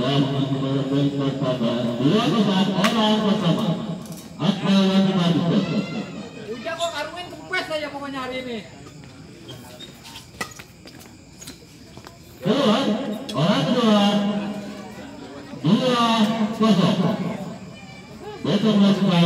Udah kempes aja ini. Dua. Besok melakukan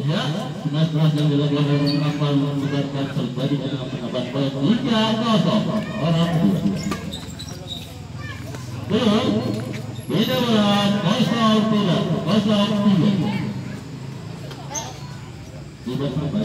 Ya, setelah yang dilakukan oleh kapal membenarkan terjadi dengan pendapat baik tiga kosong orang kedua. Belum, beda bola kosong tiga, kosong tiga. Tidak sampai.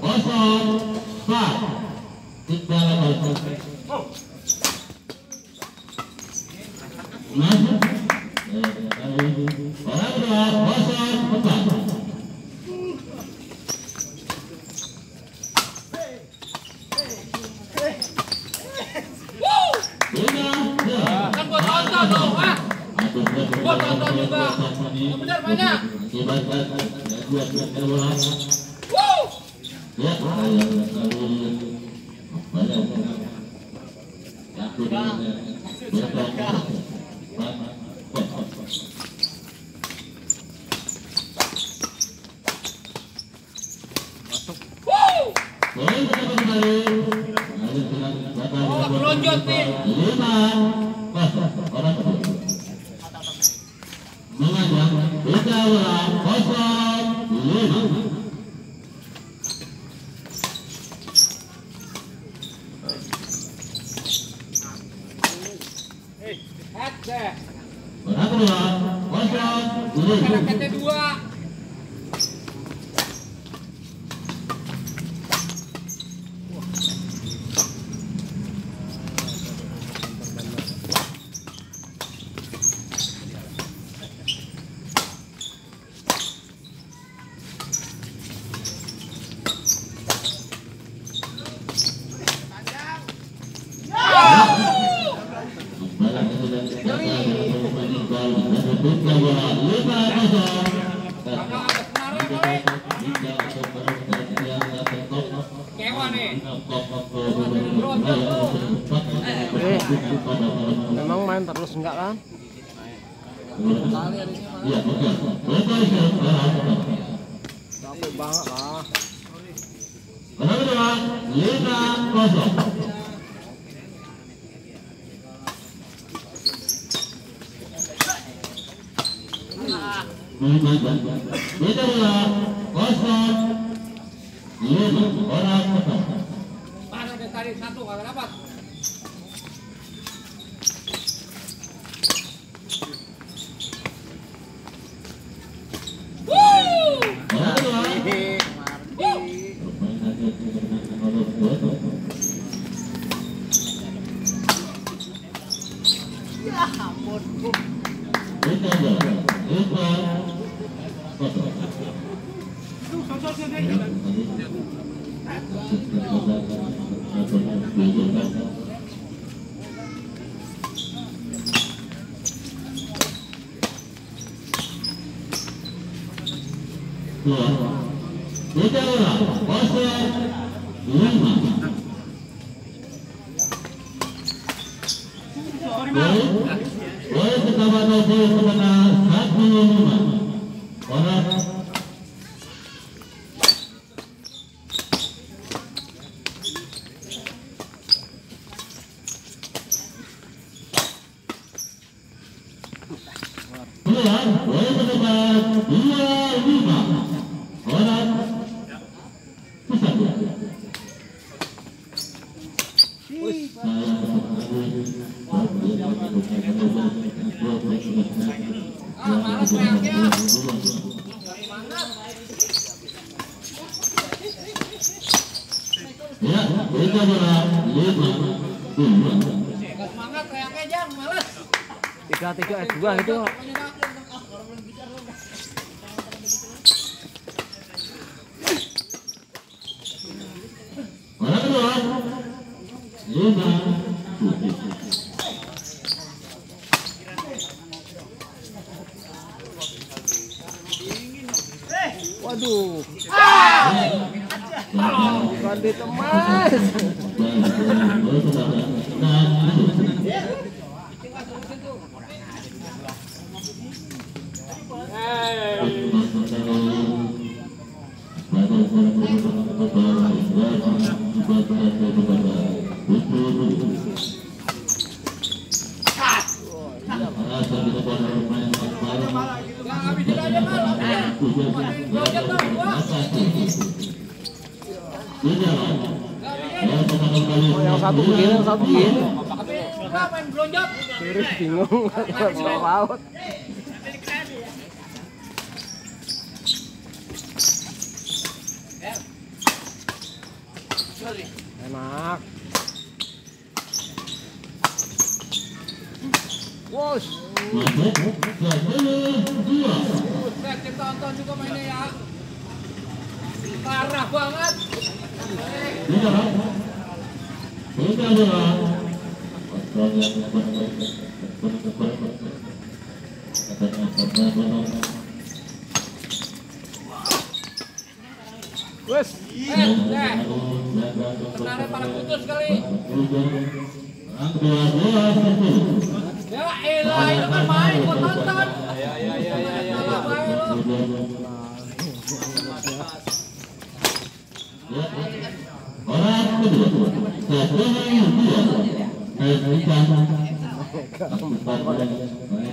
kosong empat tiga kosong. Masuk. Kan gua tonton ah. Juga. Benar banyak. Tiga bola. Ya, yang selalu banyak. Dua kosong. Lima orang satu kagak dapat. Berapa dua? Kita dua. Lima kosong. Dua. Tiga orang. Kosong. Lima. Baik. Boleh kita baca kepada satu lima. Orang Keluar, boleh mendekat dua lima orang pusat. Ah, malas teriaknya. Dari mana? Ya, kita bola lima dua. Gak semangat teriaknya jang, malas. Tiga tiga eh dua itu. Orang kedua lima tujuh. Waduh. Bukan ditemas. Boleh kita nah, Gak habisin aja mal, habisin. Masukin gojek bang, gua. Oh, yang satu begini, yang satu begini. Tapi enggak main gelonjak. Terus laut. Enak. Wush. Buset, kita tonton juga mainnya ya. Parah banget. Wes. Eh. Tenarnya pada putus kali. Ya elah, itu kan main, gua tonton. Ya, ya, ya, ya, ya.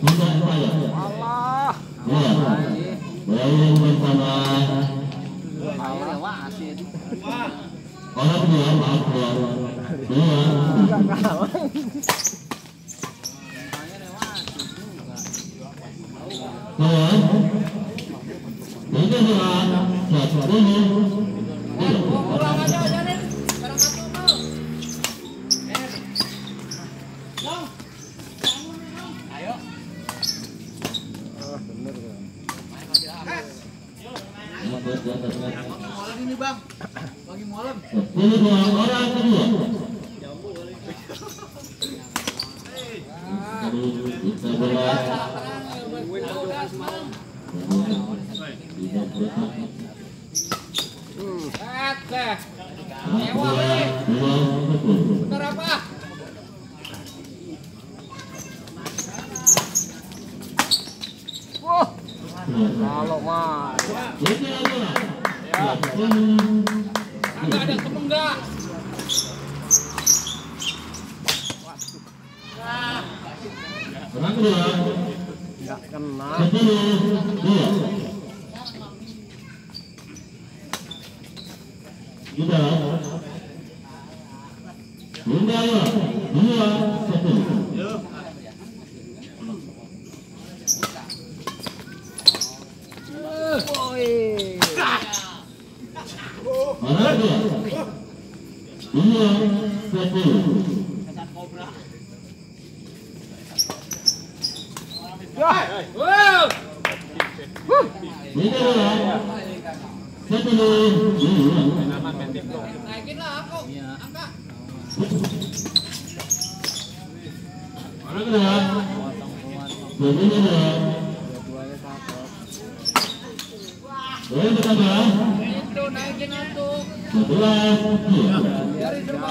Sudah Pak ya. Allah. Ya. Baik bersama Akhirnya wasit. orang dua, maaf dua, dua, Enggak kalah. Akhirnya wasit juga. kawan, tiga dua, satu dulu, 잠깐만. 이다. 이다. 이다.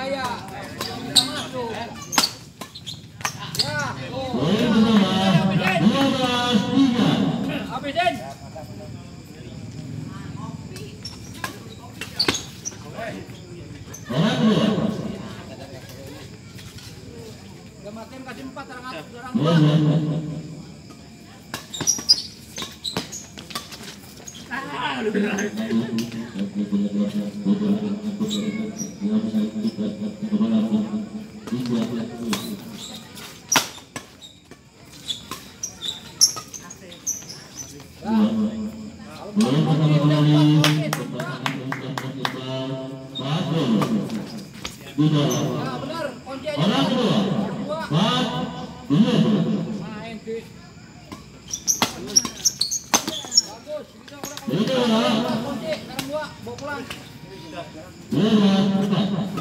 Jaya. Masuk. Ya. Udah matiin kasih empat orang orang. Thank you.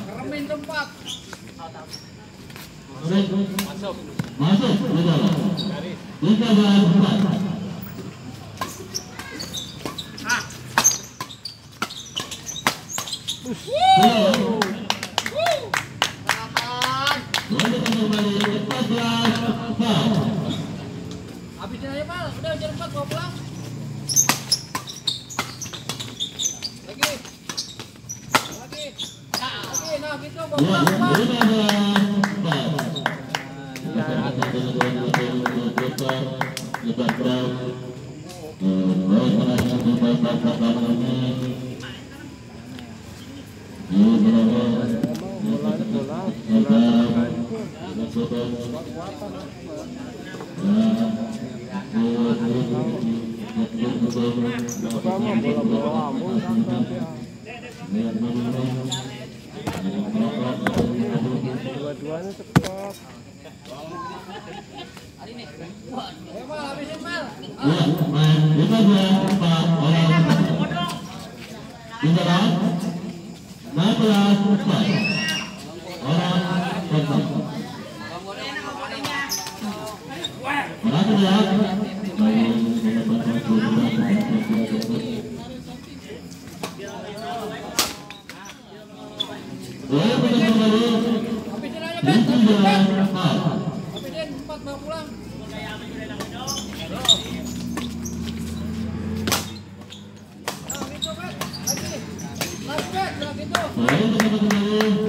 Keremin tempat. Masuk. Masuk. Masuk. Masuk. Masuk. Masuk. Masuk. Masuk. dua-duanya cepat orang orang Baik, teman-teman.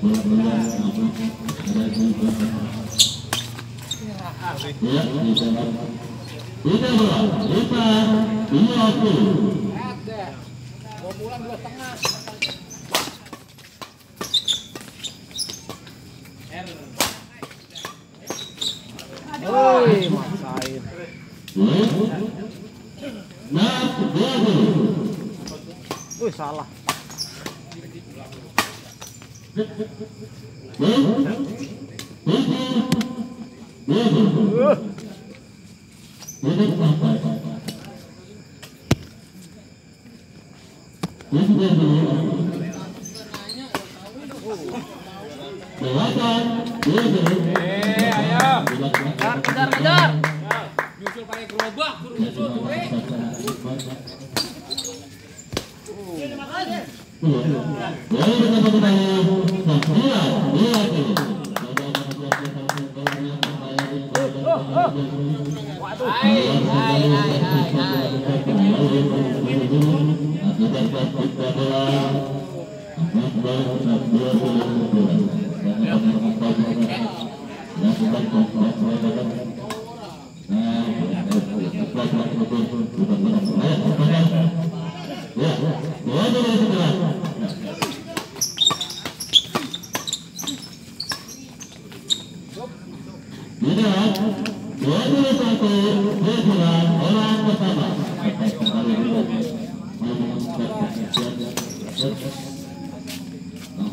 Ya, Tidak bola, lima, dua puluh. Lihat deh. Mau pulang dua setengah. Woi, maksain. Nah, dua puluh. Wih, salah. Kejar, kejar, kejar. Nyusul pakai gerobak, suruh nyusul hai, hai, hai.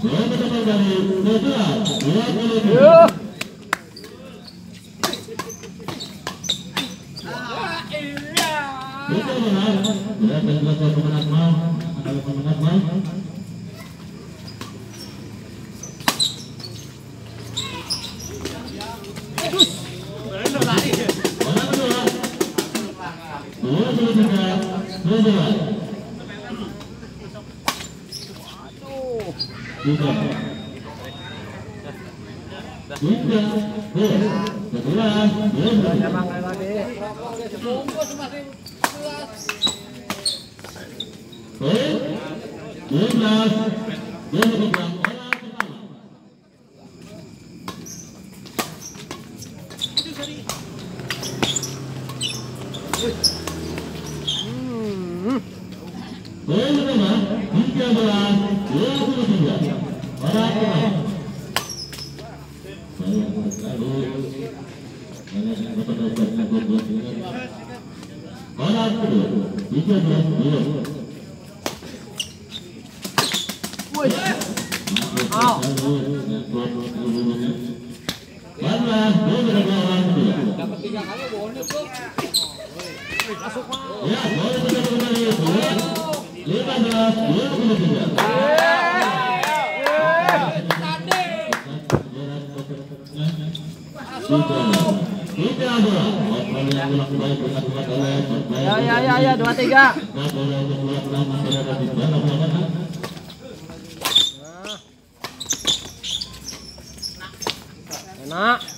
Yeah. Kita menang, kita menang, kita menang, kita menang, tiga tiga kedua tiga tiga Ya, boleh ya ya dua tiga. Enak.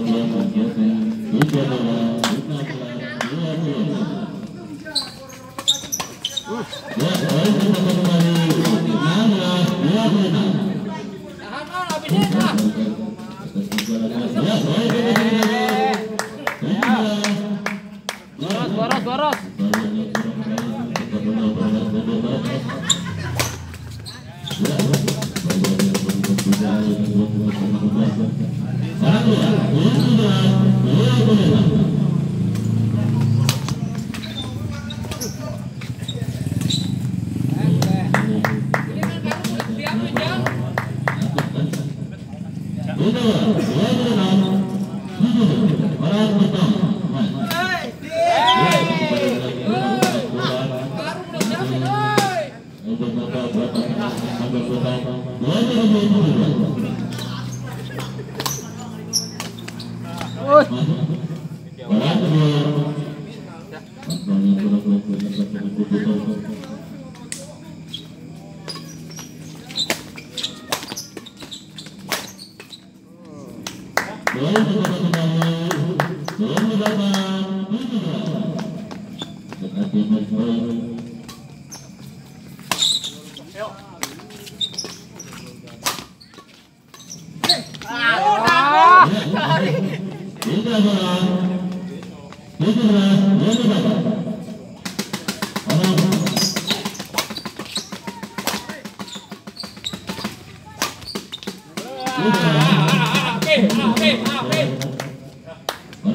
Oi.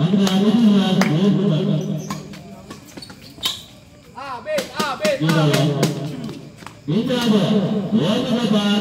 Orang berlalu juga, dia berubah. Habis, habis, Tidak, habis. tidak ada. Dua ke depan,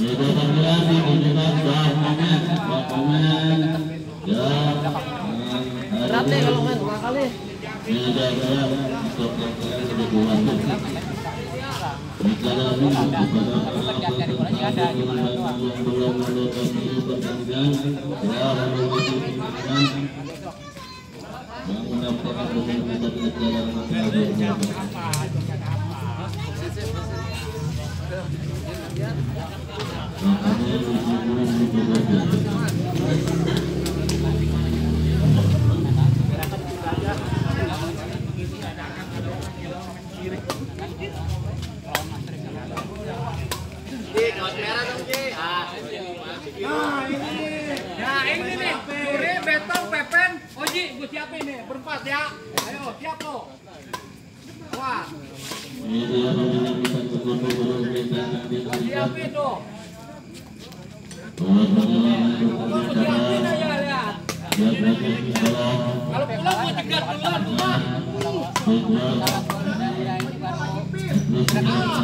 deh kalau main dua kali. Nah siapin tuh. Lo siapin aja lihat. Kalau pulang gue cegat duluan rumah. Benyol